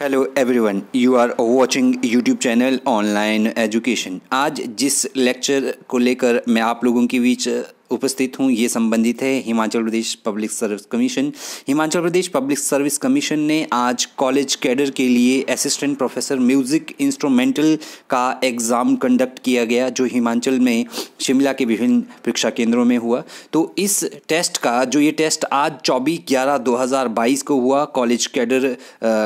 Hello everyone you are watching YouTube channel online education आज जिस lecture को लेकर मैं आप लोगों के बीच उपस्थित हूँ, ये संबंधित है Himachal Pradesh public service commission. Himachal Pradesh public service commission ने आज कॉलेज कैडर के लिए असिस्टेंट प्रोफेसर म्यूज़िक इंस्ट्रूमेंटल का एग्ज़ाम कंडक्ट किया गया, जो हिमाचल में शिमला के विभिन्न परीक्षा केंद्रों में हुआ। तो इस टेस्ट का, जो ये टेस्ट आज चौबीस ग्यारह दो हज़ार बाईस को हुआ, कॉलेज कैडर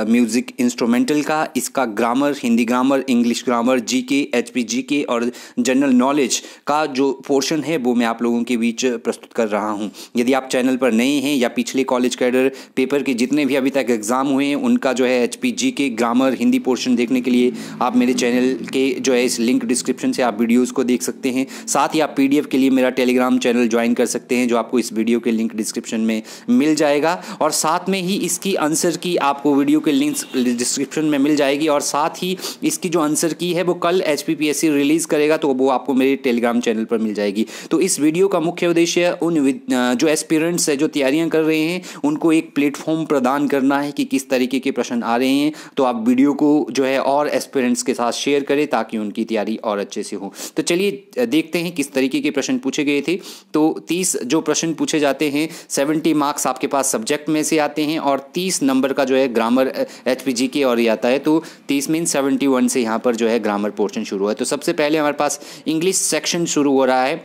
म्यूज़िक इंस्ट्रूमेंटल का, इसका grammar, Hindi grammar, English grammar G K H P जी के और जनरल नॉलेज का जो पोर्शन है, वो मैं आप लोगों के बीच प्रस्तुत कर रहा हूँ। यदि आप चैनल पर नए हैं या पिछले कॉलेज कैडर पेपर के जितने भी अभी तक एग्ज़ाम हुए हैं, उनका जो है एच के ग्रामर, हिंदी पोर्शन देखने के लिए आप मेरे चैनल के जो है इस लिंक डिस्क्रिप्शन से आप वीडियोज़ को देख सकते हैं। साथ ही आप पीडीएफ के लिए मेरा टेलीग्राम चैनल ज्वाइन कर सकते हैं, जो आपको इस वीडियो के लिंक डिस्क्रिप्शन में मिल जाएगा। और साथ में ही इसकी आंसर की आपको वीडियो के लिंक डिस्क्रिप्शन में मिल जाएगी। और साथ ही इसकी जो आंसर की है, वो कल एचपीपीएससी रिलीज़ करेगा तो वो आपको मेरे टेलीग्राम चैनल पर मिल जाएगी। तो इस वीडियो का का मुख्य उद्देश्य उन जो एस्पिरेंट्स है, जो तैयारियाँ कर रहे हैं, उनको एक प्लेटफॉर्म प्रदान करना है कि किस तरीके के प्रश्न आ रहे हैं। तो आप वीडियो को जो है और एस्पिरेंट्स के साथ शेयर करें ताकि उनकी तैयारी और अच्छे से हो। तो चलिए देखते हैं किस तरीके के प्रश्न पूछे गए थे। तो तीस जो प्रश्न पूछे जाते हैं सेवेंटी मार्क्स आपके पास सब्जेक्ट में से आते हैं और तीस नंबर का जो है ग्रामर एच के और आता है। तो तीस मीन सेवेंटी से यहाँ पर जो है ग्रामर पोर्शन शुरू हुआ है। तो सबसे पहले हमारे पास इंग्लिश सेक्शन शुरू हो रहा है।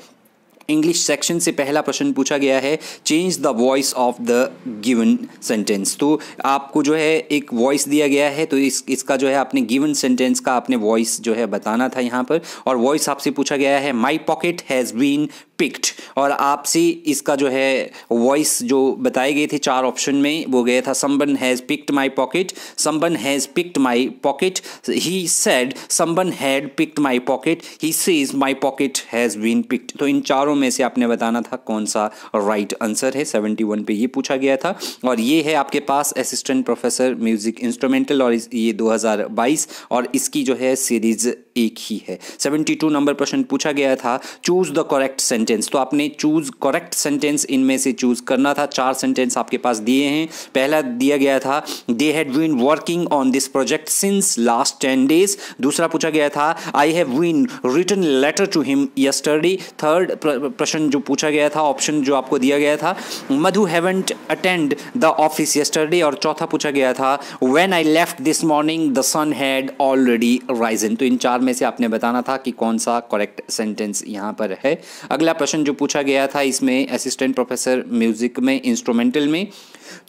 इंग्लिश सेक्शन से पहला प्रश्न पूछा गया है change the voice of the given sentence तो आपको जो है एक वॉइस दिया गया है तो इस, इसका जो है आपने गिवन सेंटेंस का आपने वॉइस जो है बताना था यहाँ पर। और वॉइस आपसे पूछा गया है my pocket has been picked और आपसी इसका जो है वॉइस जो बताए गए थे चार ऑप्शन में, वो गया था someone has picked my pocket someone has picked my pocket he said someone had picked my pocket he says my pocket has been picked तो इन चारों में से आपने बताना था कौन सा राइट आंसर है सेवेंटी वन पे ये पूछा गया था। और ये है आपके पास असिस्टेंट प्रोफेसर म्यूज़िक इंस्ट्रूमेंटल और ये 2022 और इसकी जो है सीरीज़ एक ही है। सेवेंटी टू नंबर प्रश्न पूछा गया था चूज़ द करेक्ट सेंटेंस तो आपने चूज़ करेक्ट सेंटेंस इनमें से चूज़ करना था। चार सेंटेंस आपके पास दिए हैं। पहला दिया गया था they had been working on this project since last ten days दूसरा पूछा गया था I have been written letter to him yesterday third प्रश्न जो पूछा गया था ऑप्शन जो आपको दिया गया था, Madhu haven't attend the office yesterday और चौथा पूछा गया था when I left this morning the sun had already risen तो इन चार में से आपने बताना था कि कौन सा करेक्ट सेंटेंस यहाँ पर है। अगला प्रश्न जो पूछा गया था, इसमें असिस्टेंट प्रोफेसर म्यूज़िक में इंस्ट्रूमेंटल में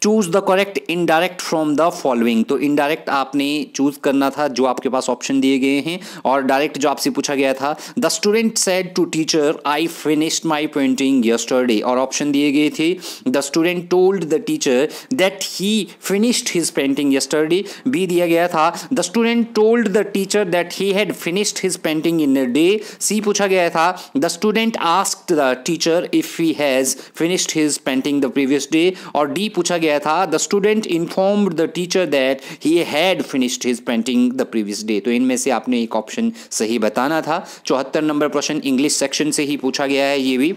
choose the correct indirect from the following तो इनडायरेक्ट आपने चूज़ करना था, जो आपके पास ऑप्शन दिए गए हैं, और डायरेक्ट जो आपसे पूछा गया था the student said to teacher I finished my painting yesterday और ऑप्शन दिए गए थे the student told the teacher that he finished his painting yesterday B दिया गया था the student told the teacher that he had finished his painting in a day C पूछा गया था the student asked the teacher if he has finished his painting the previous day और D पूछा गया था the student informed the teacher that he had finished his painting the previous day तो इनमें से आपने एक ऑप्शन सही बताना था। चौहत्तर नंबर प्रश्न इंग्लिश सेक्शन से ही पूछा गया है, ये भी।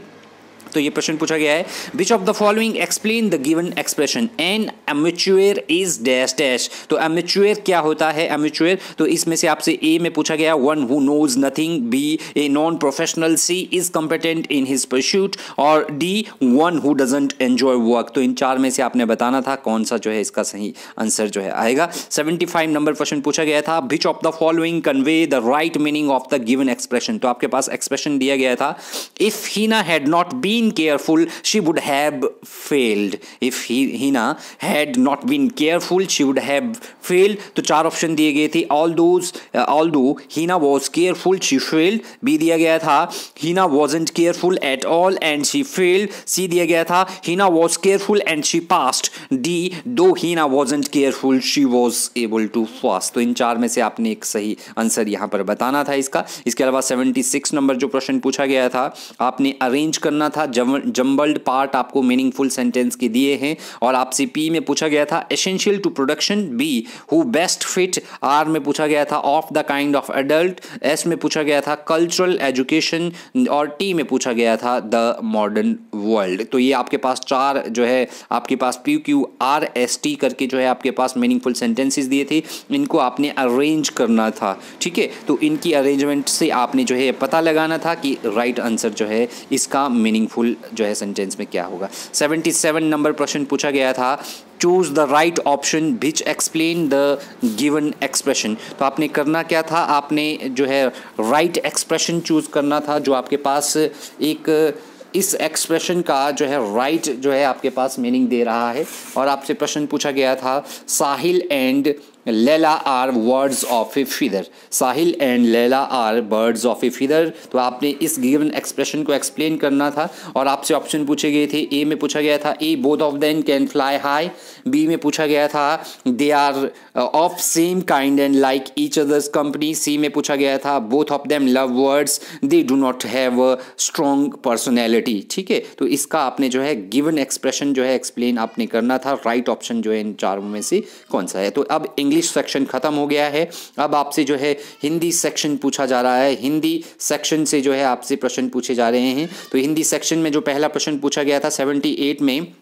तो ये प्रश्न पूछा गया है which of the following explain the given expression an amateur is dash dash तो एमेच्योर क्या होता है? एमेच्योर तो इसमें से आपसे ए में पूछा गया one who knows nothing B a non professional C is competent in his pursuit और D one who doesn't enjoy work तो इन चार में से आपने बताना था कौन सा जो है इसका सही आंसर जो है आएगा। सेवेंटी फाइव नंबर प्रश्न पूछा गया था which of the following convey the right meaning of the given expression तो आपके पास एक्सप्रेशन दिया गया था if Heena had not be been careful, she would have failed. If he, Hina had not been careful, she would have failed. तो चार option दिए गए थे. All those although Heena was careful she failed B दिया गया था. Heena wasn't careful at all and she failed C दिया गया था. Heena was careful and she passed D though Heena wasn't careful she was able to fast तो इन चार में से आपने एक सही आंसर यहाँ पर बताना था इसका. इसके अलावा सेवेंटी सिक्स नंबर जो प्रश्न पूछा गया था आपने अरेंज करना था जम्बल्ड पार्ट आपको मीनिंगफुल सेंटेंस के दिए हैं। और आपसे पी में पूछा गया था essential to production B who best fit R में पूछा गया था of the kind of adult S में पूछा गया था कल्चरल एजुकेशन और टी में पूछा गया था द मॉडर्न वर्ल्ड तो ये आपके पास चार जो है, आपके पास P Q R S T करके जो है आपके पास मीनिंगफुल सेंटेंसेस दिए थे। इनको आपने अरेंज करना था, ठीक है? तो इनकी अरेंजमेंट से आपने जो है पता लगाना था कि राइट right आंसर जो है, इसका मीनिंगफुल जो है सेंटेंस में क्या होगा? सेवेंटी सेवन नंबर प्रश्न पूछा गया था। Choose the right option which explain the given expression तो आपने करना क्या था? आपने जो है राइट एक्सप्रेशन चूज़ करना था, जो आपके पास एक, इस एक्सप्रेशन का जो है राइट right जो है आपके पास मीनिंग दे रहा है। और आपसे प्रश्न पूछा गया था, Sahil and Laila are words of a feather. Sahil and Laila are birds of a feather. तो आपने इस गिवन एक्सप्रेशन को एक्सप्लेन करना था और आपसे ऑप्शन पूछे गए थे। ए में पूछा गया था A both of then can fly high B में पूछा गया था they are of same kind and like each others company C में पूछा गया था both of them love words they do not have strong personality ठीक है? तो इसका आपने जो है गिवन एक्सप्रेशन जो है एक्सप्लेन आपने करना था। राइट right ऑप्शन जो है इन चारों में से कौन सा है? तो अब इंग्लिश इंग्लिश सेक्शन ख़त्म हो गया है। अब आपसे जो है हिंदी सेक्शन पूछा जा रहा है। हिंदी सेक्शन से जो है आपसे प्रश्न पूछे जा रहे हैं। तो हिंदी सेक्शन में जो पहला प्रश्न पूछा गया था सेवेंटी में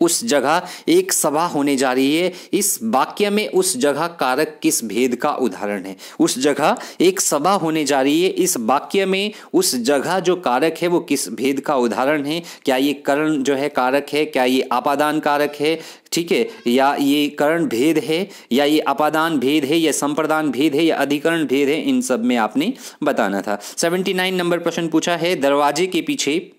उस जगह एक सभा होने जा रही है। इस वाक्य में उस जगह कारक किस भेद का उदाहरण है? उस जगह एक सभा होने जा रही है। इस वाक्य में उस जगह जो कारक है वो किस भेद का उदाहरण है? क्या ये करण जो है कारक है? क्या ये आपादान कारक है? ठीक है, या ये करण भेद है? या ये अपादान भेद है? या संप्रदान भेद है? या अधिकरण भेद है? इन सब में आपने बताना था। सेवेंटी नाइन नंबर प्रश्न पूछा है, दरवाजे के पीछे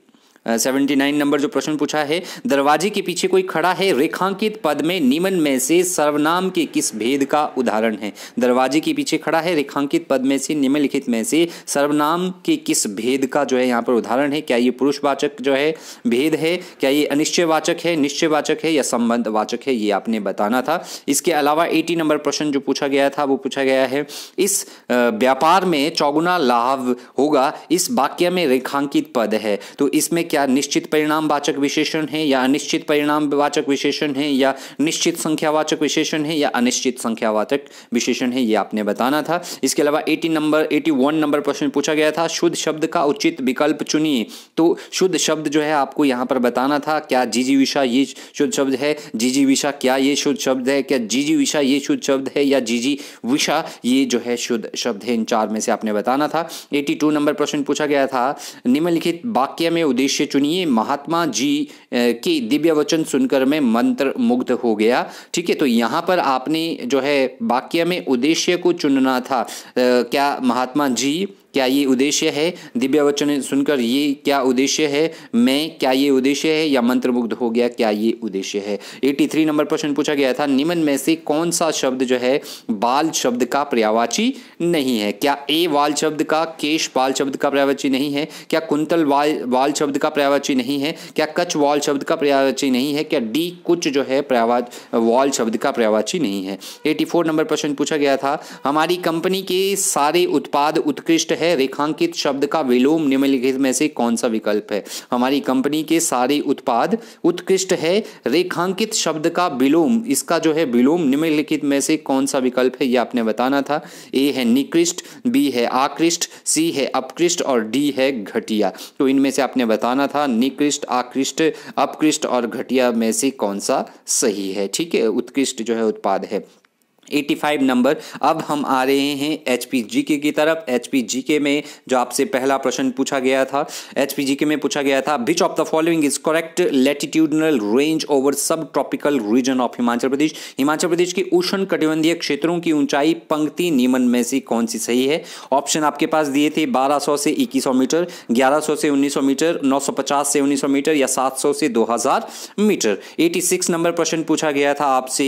सेवेंटी नाइन नंबर जो प्रश्न पूछा है, दरवाजे के पीछे कोई खड़ा है? रेखांकित पद में निम्न में से सर्वनाम के किस भेद का उदाहरण है? दरवाजे के पीछे खड़ा है, रेखांकित पद में से, निम्नलिखित में से सर्वनाम के किस भेद का जो है यहाँ पर उदाहरण है? क्या ये पुरुषवाचक जो है भेद है? क्या ये अनिश्चयवाचक है, निश्चयवाचक है या संबंध वाचक है? ये आपने बताना था। इसके अलावा एटी नंबर प्रश्न जो पूछा गया था, वो पूछा गया है, इस व्यापार में चौगुना लाभ होगा, इस वाक्य में रेखांकित पद है तो इसमें क्या क्या निश्चित परिणाम वाचक विशेषण है, या अनिश्चित परिणाम वाचक विशेषण है, या निश्चित संख्यावाचक विशेषण है, या अनिश्चित संख्यावाचक विशेषण है, ये आपने बताना था। इसके अलावा eighty number eighty one number प्रश्न पूछा गया था, शुद्ध शब्द का उचित विकल्प चुनिए। तो शुद्ध शब्द जो है आपको यहाँ पर बताना था, क्या जीजी विषा ये शुद्ध शब्द है, जीजी विषा क्या ये शुद्ध शब्द है, क्या जीजी विषा ये शुद्ध शब्द है, या जीजी विषा ये जो है शुद्ध शब्द है, इन चार में से आपने बताना था। एटी नंबर प्रश्न पूछा गया था, निम्नलिखित वाक्य में उद्देश्य चुनिए, महात्मा जी के दिव्य वचन सुनकर मैं मंत्र मुग्ध हो गया। ठीक है तो यहाँ पर आपने जो है वाक्य में उद्देश्य को चुनना था। क्या महात्मा जी क्या ये उद्देश्य है? दिव्य वचन सुनकर ये क्या उद्देश्य है? मैं क्या ये उद्देश्य है या मंत्रमुग्ध हो गया? क्या ये उद्देश्य है? 83 नंबर प्रश्न पूछा गया था, निम्न में से कौन सा शब्द जो है, बाल शब्द का पर्यावाची नहीं है? क्या ए वाल शब्द का, केश बाल शब्द का पर्यावाची नहीं है? क्या कुंतल वाल वाल शब्द का पर्यावाची नहीं है? क्या कच वाल शब्द का पर्यावाची नहीं है? क्या डी कुछ जो है पर्यावाच वाल शब्द का पर्यावाची नहीं है? एटी नंबर प्रश्न पूछा गया था, हमारी कंपनी के सारे उत्पाद उत्कृष्ट है? रेखांकित शब्द का विलोम निम्नलिखित में से कौन सा विकल्प है? हमारी कंपनी के सारे उत्पाद उत्कृष्ट है, रेखांकित शब्द का विलोम, इसका जो है विलोम निम्नलिखित में से कौन सा विकल्प है ये आपने बताना था। ए है निकृष्ट, बी है आकृष्ट, सी है अपकृष्ट और डी है घटिया। तो इनमें से आपने बताना था, निकृष्ट, आकृष्ट, अपकृष्ट और घटिया में से कौन सा सही है? ठीक है, उत्कृष्ट जो है उत्पाद है। 85 नंबर अब हम आ रहे हैं एच पी जी के की तरफ़। एच पी जी के में जो आपसे पहला प्रश्न पूछा गया था एच पी जी के में पूछा गया था which of the following is correct latitudinal range over sub tropical region of Himachal Pradesh Himachal Pradesh के उष्ण कटिबंधीय क्षेत्रों की ऊंचाई, पंक्ति नियमन में से कौन सी सही है? ऑप्शन आपके पास दिए थे 1200 से 2100 मीटर 1100 से 1900 मीटर 950 से 1900 मीटर या 700 से 2000 मीटर। 86 नंबर प्रश्न पूछा गया था आपसे।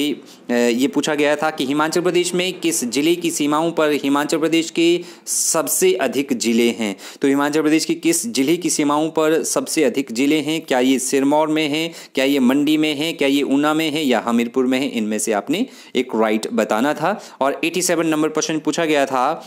ये पूछा गया था कि हिमाचल प्रदेश में किस ज़िले की सीमाओं पर हिमाचल प्रदेश के सबसे अधिक ज़िले हैं? तो हिमाचल प्रदेश के किस ज़िले की सीमाओं पर सबसे अधिक ज़िले हैं? क्या ये सिरमौर में है? क्या ये मंडी में है? क्या ये ऊना में है? या हमीरपुर में है? इनमें से आपने एक राइट बताना था। और 87 नंबर प्रश्न पूछा गया था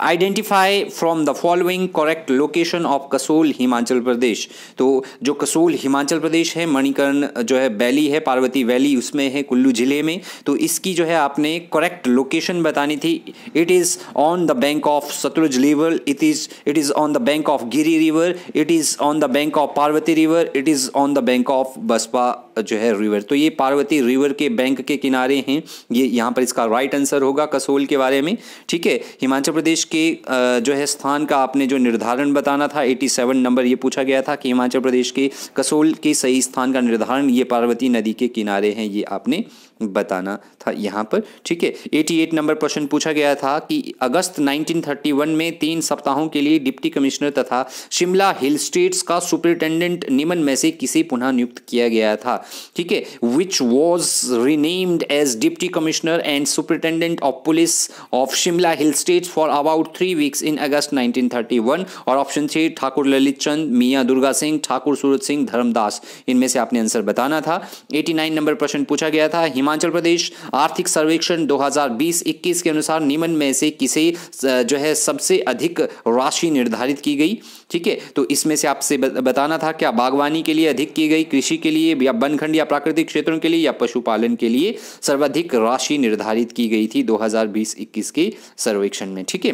identify from the following correct location of Kasol Himachal Pradesh तो जो कसोल हिमाचल प्रदेश है, मणिकर्ण, जो है वैली है पार्वती वैली उसमें है कुल्लू ज़िले में। तो इसकी जो है आपने करेक्ट लोकेशन बतानी थी। It is on the bank of Sutlej river it is it is on the bank of Giri river it is on the bank of Parvati river it is on the bank of Baspa जो है river तो ये Parvati river के bank के किनारे हैं। ये यहाँ पर इसका राइट आंसर होगा कसोल के बारे में। ठीक है? हिमाचल प्रदेश के जो है स्थान का आपने जो निर्धारण बताना था 87 नंबर ये पूछा गया था कि हिमाचल प्रदेश के कसोल के सही स्थान का निर्धारण, ये पार्वती नदी के किनारे हैं, ये आपने बताना था यहाँ पर। ठीक है 88 नंबर प्रश्न पूछा गया था कि अगस्त 1931 में तीन सप्ताहों के लिए डिप्टी कमिश्नर तथा शिमला हिल स्टेट्स का सुपरिटेंडेंट निमन में से किसे पुनः नियुक्त किया गया था? ठीक है which was renamed as deputy commissioner and superintendent of police of Shimla hill states for about three weeks in August 1931 और ऑप्शन थ्री ठाकुर ललित चंद मियाँ दुर्गा सिंह, ठाकुर सूरत सिंह, धर्मदास। इनमें से आपने आंसर बताना था। 89 नंबर प्रश्न पूछा गया था हिमाचल प्रदेश आर्थिक सर्वेक्षण 2020-21 के अनुसार निम्न में से किसे जो है सबसे अधिक राशि निर्धारित की गई? ठीक है तो इसमें से आपसे बताना था, क्या बागवानी के लिए अधिक की गई, कृषि के लिए, या बनखंड या प्राकृतिक क्षेत्रों के लिए, या पशुपालन के लिए सर्वाधिक राशि निर्धारित की गई थी 2020-21 के सर्वेक्षण में? ठीक है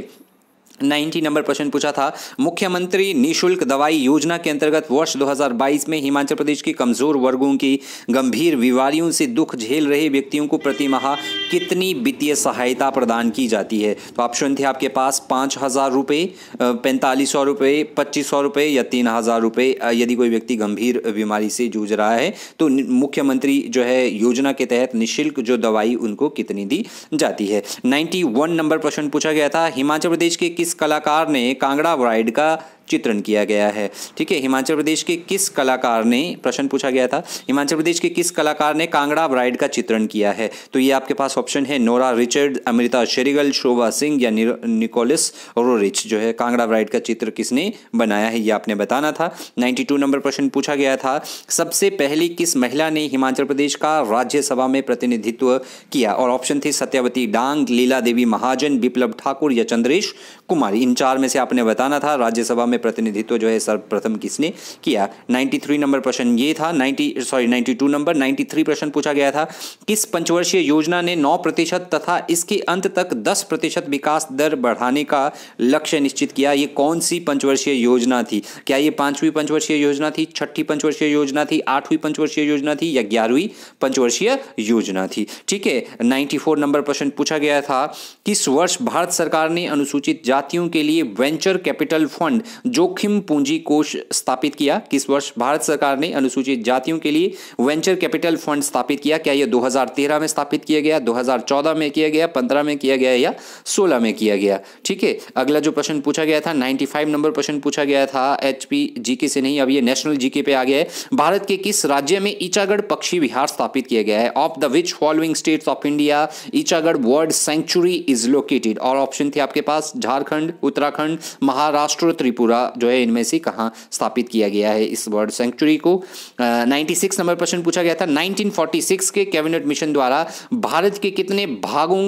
नाइन्टी नंबर प्रश्न पूछा था, मुख्यमंत्री निशुल्क दवाई योजना के अंतर्गत वर्ष 2022 में हिमाचल प्रदेश के कमज़ोर वर्गों की गंभीर बीमारियों से दुख झेल रहे व्यक्तियों को प्रति माह कितनी वित्तीय सहायता प्रदान की जाती है? तो ऑप्शन थे आपके पास पाँच हज़ार रुपये पैंतालीस सौ रुपये पच्चीस सौ रुपये या तीन हज़ार रुपये यदि कोई व्यक्ति गंभीर बीमारी से जूझ रहा है तो मुख्यमंत्री जो है योजना के तहत निःशुल्क जो दवाई उनको कितनी दी जाती है? नाइन्टी नंबर प्रश्न पूछा गया था, हिमाचल प्रदेश के किस कलाकार ने कांगड़ा ब्राइड का चित्रण किया गया है। ठीक है, हिमाचल प्रदेश के किस कलाकार ने, प्रश्न पूछा गया था, हिमाचल प्रदेश के किस कलाकार ने कांगड़ा ब्राइड का चित्रण किया है? तो ये आपके पास ऑप्शन है, नोरा रिचर्ड, अमृता शेरिगल, शोभा सिंह या निकोलस रोरिच, जो है कांगड़ा ब्राइड का चित्र किसने बनाया है, ये आपने बताना था। नाइन्टी नंबर प्रश्न पूछा गया था, सबसे पहली किस महिला ने हिमाचल प्रदेश का राज्यसभा में प्रतिनिधित्व किया? और ऑप्शन थे सत्यावती डांग, लीला देवी महाजन बिप्लब ठाकुर या चंद्रेश कुमारी। इन चार में से आपने बताना था, राज्यसभा में में प्रतिनिधित्व जो है सर्वप्रथम किसने किया? 93 नंबर प्रश्न ये था 90 सॉरी 92 नंबर 93 प्रश्न पूछा गया था। किस पंचवर्षीय योजना ने 9 प्रतिशत तथा इसके अंत तक 10 प्रतिशत विकास दर बढ़ाने का लक्ष्य निश्चित किया? ये कौन सी पंचवर्षीय योजना थी? क्या ये पांचवी पंचवर्षीय योजना थी, छठी पंचवर्षीय योजना थी, आठवीं पंचवर्षीय योजना थी या ग्यारहवीं पंचवर्षीय योजना थी? ठीक है 94 नंबर प्रश्न पूछा गया था, किस वर्ष भारत सरकार ने अनुसूचित जातियों के लिए वेंचर कैपिटल फंड जोखिम पूंजी कोष स्थापित किया। किस वर्ष भारत सरकार ने अनुसूचित जातियों के लिए वेंचर कैपिटल फंड स्थापित किया? क्या यह 2013 में स्थापित किया गया 2014 में किया गया 15 में किया गया या 16 में किया गया? ठीक है, अगला जो प्रश्न पूछा गया था 95 नंबर प्रश्न पूछा गया था, एचपी जीके से नहीं, अब ये नेशनल जीके पे आ गया है। भारत के किस राज्य में ईचागढ़ पक्षी विहार स्थापित किया गया है? Of the which following states of India Ichagarh world sanctuary is located और ऑप्शन थे आपके पास, झारखंड, उत्तराखंड, महाराष्ट्र, त्रिपुरा। पूरा जो है इनमें से कहाँ स्थापित किया गया है इस बर्ड सेंचुरी को। नाइन्टी सिक्स नंबर प्रश्न पूछा गया था। 1946 के कैबिनेट मिशन द्वारा भारत के कितने भागों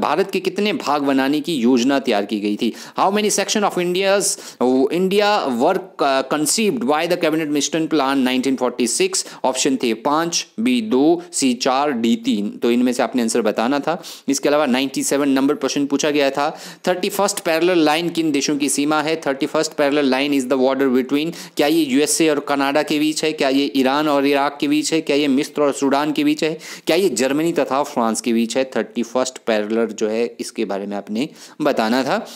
भारत के कितने भाग बनाने की योजना तैयार की गई थी? How many section of India's India work conceived by the cabinet mission plan 1946 option थे पाँच बी दो सी चार डी तीन। तो इनमें से आपने आंसर बताना था। इसके अलावा 97 नंबर प्रश्न पूछा गया था। थर्टी फ़र्स्ट पैरल लाइन किन देशों की सीमा है? Thirty first parallel line is the border between क्या ये यूएसए और कनाडा के बीच है? क्या ये ईरान और इराक के बीच है? क्या ये मिस्र और सूडान के बीच है? क्या ये जर्मनी तथा फ्रांस के बीच है? थर्टी फ़र्स्ट जो है, इसके बारे में आपने बताना था।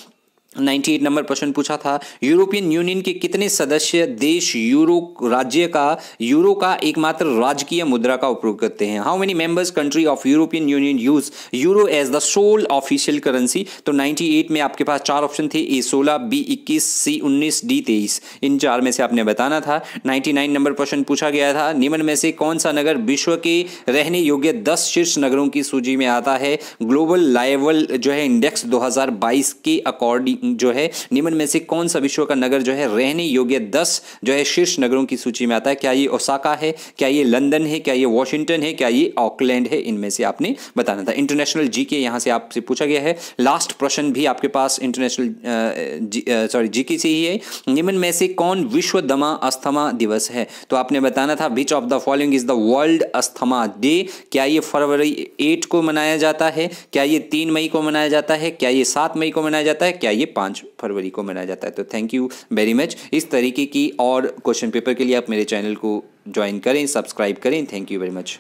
98 नंबर प्रश्न पूछा था, यूरोपियन यूनियन के कितने सदस्य देश यूरो, राज्य का, यूरो का एकमात्र राजकीय मुद्रा का उपयोग करते हैं? How many members country of European Union use euro as the sole official currency तो 98 में आपके पास चार ऑप्शन थे ए सोलह बी इक्कीस सी उन्नीस डी तेईस। इन चार में से आपने बताना था। 99 नंबर प्रश्न पूछा गया था, निम्न में से कौन सा नगर विश्व के रहने योग्य दस शीर्ष नगरों की सूची में आता है? ग्लोबल लाइवल जो है इंडेक्स दो हज़ार बाईस के अकॉर्डिंग जो है, निम्न में से कौन सा विश्व का नगर जो है, रहने योग्य दस जो है, शीर्ष नगरों की सूची में आता है? क्या ये ओसाका है? क्या ये लंदन है? क्या ये वॉशिंगटन है? क्या ये ऑकलैंड है? इनमें से आपने बताना था। इंटरनेशनल जी के यहाँ से आपसे पूछा गया है। लास्ट प्रश्न भी आपके पास इंटरनेशनल सॉरी जी के से ही है। निम्न में से कौन विश्व दमा अस्थमा दिवस है? तो आपने बताना था which of the following is the world asthma day क्या ये फरवरी एट को मनाया जाता है? क्या ये तीन मई को मनाया जाता है? क्या ये सात मई को मनाया जाता है? क्या ये पाँच फरवरी को मनाया जाता है। तो थैंक यू वेरी मच इस तरीके की और क्वेश्चन पेपर के लिए आप मेरे चैनल को ज्वाइन करें सब्सक्राइब करें। Thank you very much